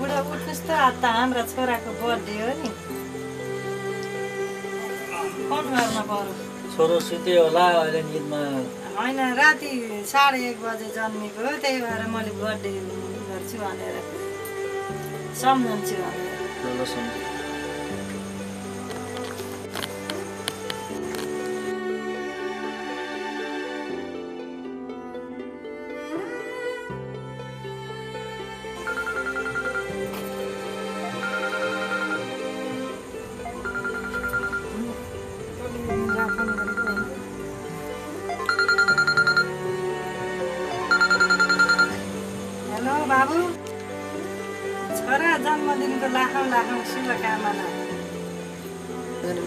ए बुढा उठ्नुहोस् त हाम्रा छोराको बर्थडे हो नि फोन गर्न पर्यो छोरो सुत्यो होला अहिले निदमा होइन राति साढे एक बजे जन्मेको हो त्यही भएर मैले बर्थडे गर्छु भनेर सम्झन्छु भनेर बाबु। छोरा जन्मदिनको लाखौँ लाखौँ शुभकामना।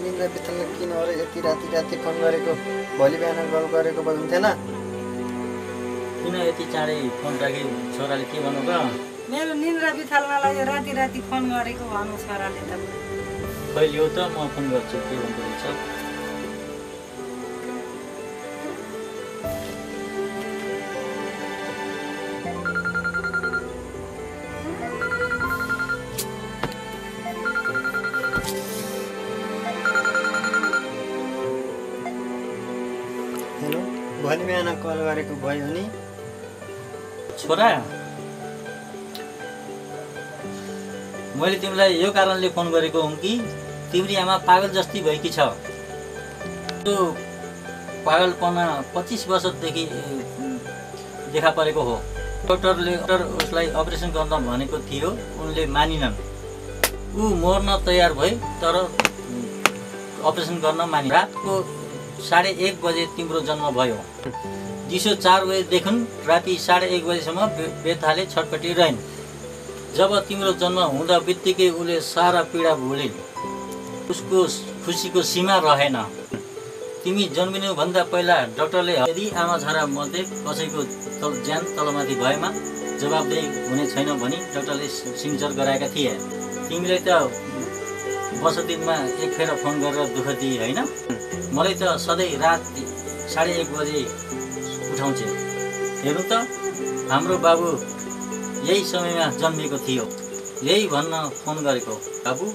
निन्द्रा बिथल्न किन अरे यति राति राति फोन गरेको? भोलि बिहान कल गरेको भए हुन्थेन। किन यति चाँडै फोन राखे छोराले के भन्नु त मेरो निन्द्रा बिथाल्नलाई यो राति राति फोन गरेको भन्नु छोराले त। कहिले हो त म फोन गर्छु के भन्नु रहेछ? भोलि बिहान कल गरेको भयो नि। छोरा मैले तिमीलाई यो कारणले फोन गरेको हुँ कि तिम्री आमा पागल जस्ती भएकी छ। त्यो पागलपना पच्चिस वर्षदेखि देखा परेको हो। डक्टरले डक्टर उसलाई अपरेसन गर्न भनेको थियो उनले मानिनन्। ऊ मर्न तयार भए तर अपरेसन गर्न मानि रातको साढे एक बजे तिम्रो जन्म भयो। दिसो चार बजेदेखि राति साढे एक बजीसम्म बेथाले छटपटी रहन्। जब तिम्रो जन्म हुँदा बित्तिकै उसले सारा पीडा भुलिन्। उसको खुसीको सीमा रहेन। तिमी जन्मिनुभन्दा पहिला डक्टरले यदि आमा छोरा मध्ये कसैको तल ज्यान तलमाथि भएमा जवाबदेही हुने छैन भनी डक्टरले सिग्नेचर गराएका थिए। तिमीले त वर्ष दिनमा एक फेर फोन गरेर दुःख दिए होइन? मलाई त सधैँ रात साढे एक बजे उठाउँछ हेर्नु त हाम्रो बाबु यही समयमा जन्मिएको थियो। यही भन्न फोन गरेको बाबु?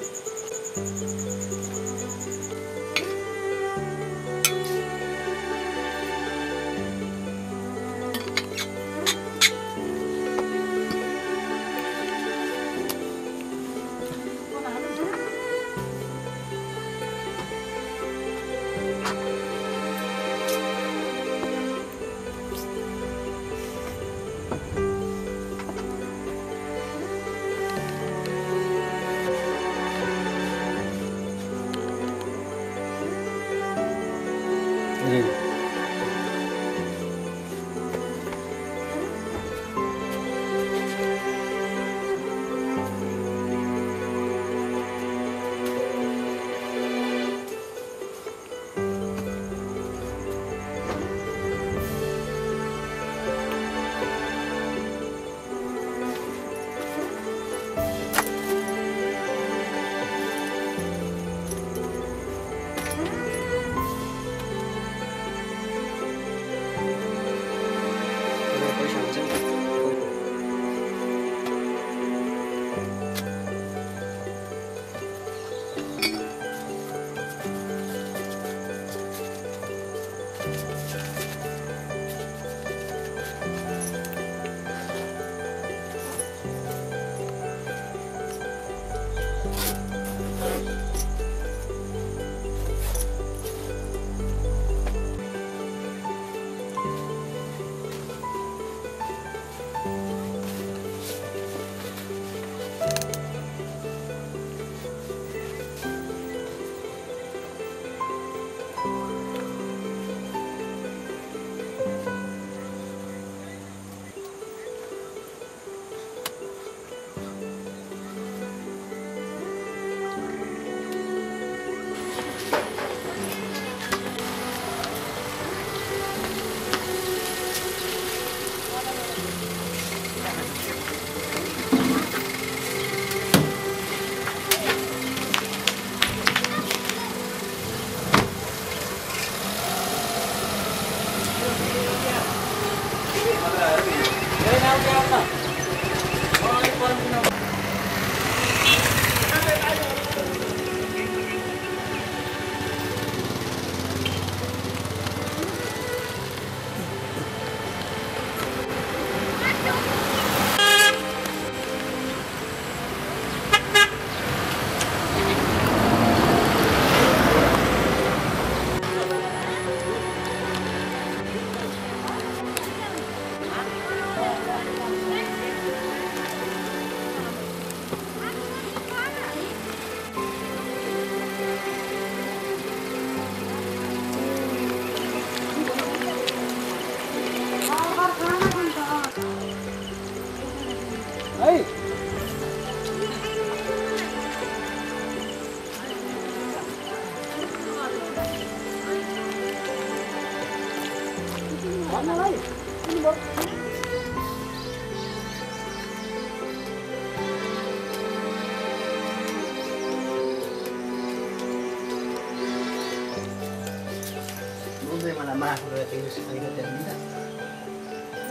माफ गरिदिनुहोस् होइन त्यहाँनिर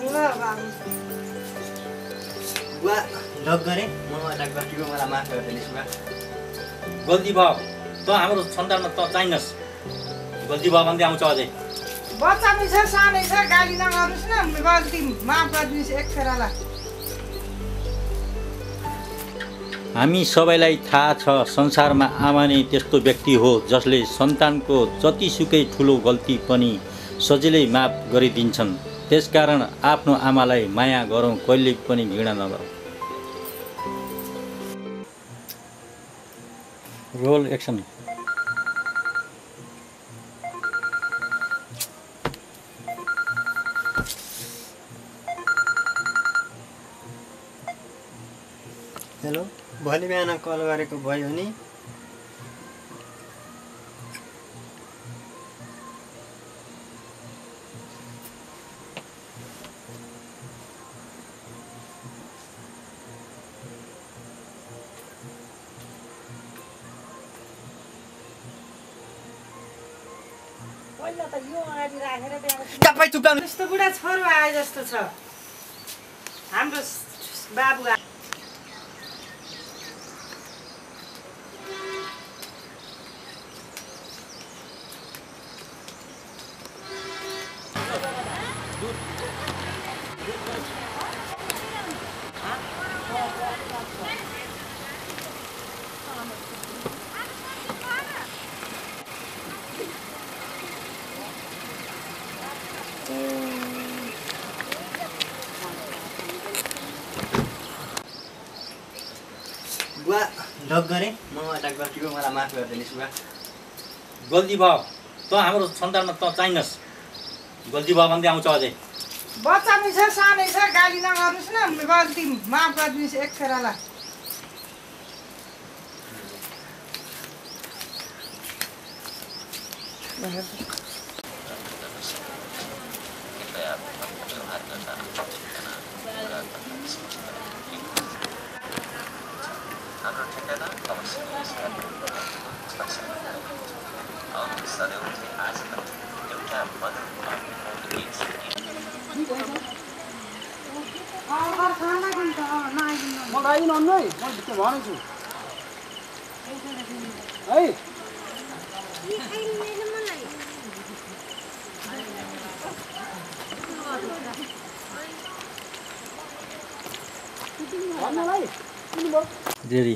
ल बाबु बुवा लग गरेँ म एउटा गल्तीको मलाई माफ गरिदिनुहोस् गल्ती भयो त हाम्रो सन्तानमा त चाहिनस् गल्ती भयो भने आउँछ अझै बच्चा पनि छ सानै छ गाली नगर्नुहोस् न गल्ती माफ गरिदिनुहोस् एक हामी सबैलाई थाहा छ संसारमा आमा नै त्यस्तो व्यक्ति हो जसले सन्तानको जतिसुकै ठुलो गल्ती पनि सजिलै माफ गरिदिन्छन्। त्यसकारण आफ्नो आमालाई माया गरौँ कहिले पनि घृणा नगरौँ। Role action. हेलो भोलि बिहान कल गरेको भयो नि? पहिला त यो अगाडि राखेर त्यहाँबाट तपाईँ चुप्लाउनु यस्तो बुढा छोरो आए जस्तो छ हाम्रो स- बाबु आ- बुवा लग गरेँ। म एउटा गल्तीको मलाई माफ गरिदिनुहोस् बुवा गल्ती भयो। त हाम्रो सन्तानमा त चाहिनस् गल्ती भयो भने आउँछ अझै। बच्चा पनि छ सानै छ गाली नगर्नुहोस् न। गल्ती माफ गरिदिनुहोस् एक फेरालाई मलाई आइन अन्नै म भित्र भनेको छु है भन्नलाई किन भयो रेडी